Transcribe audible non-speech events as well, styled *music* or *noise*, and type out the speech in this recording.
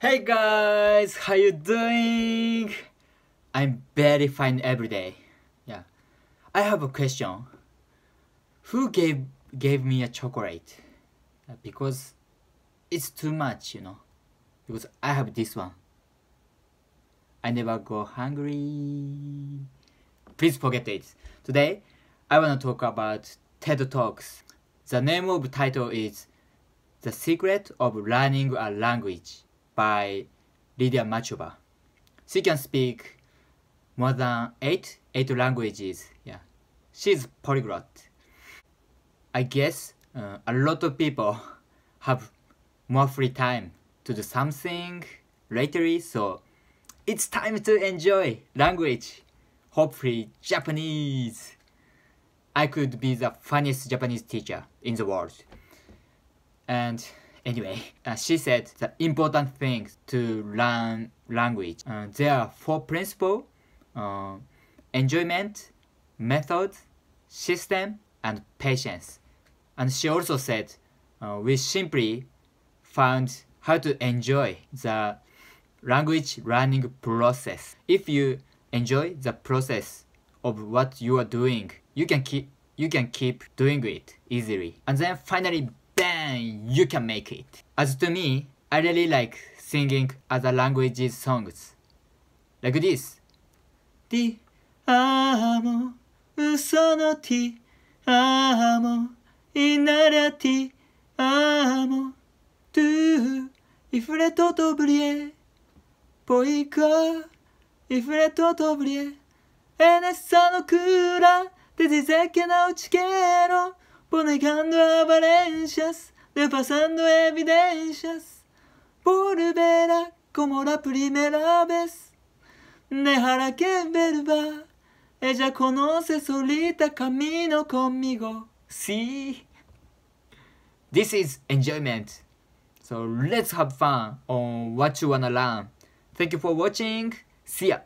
Hey guys, how you doing? I'm very fine every day. Yeah. I have a question. Who gave gave me a chocolate? Uh, Because it's too much, you know. Because I have this one. I never go hungry. Please forget it. Today, I want to talk about TED Talks. The name of the title is The Secret of Learning a Language by Lydia Machova. She can speak more than eight eight languages. Yeah, she's polyglot. I guess uh, a lot of people *laughs* have more free time to do something lately, so it's time to enjoy language. Hopefully, Japanese. I could be the funniest Japanese teacher in the world. And anyway, uh, she said the important things to learn language. Uh, there are four principles: uh, enjoyment, method, system, and patience. And she also said uh, we simply found how to enjoy the language learning process. If you enjoy the process of what you are doing, you can keep you can keep doing it easily. And then finally, and you can make it. As to me, I really like singing other languages' songs. Like this. ティアーも嘘のティアーもいならティアーもトゥーイフレトトブリエポイカイフレトトブリエエネッサのクーラデディゼケナウチケロポネガンドアバレンシャス pasando evidencias, como la primera vez. Dejará que vuelva. Ella conoce solita camino conmigo. This is enjoyment. So let's have fun on what you wanna learn. Thank you for watching. See ya.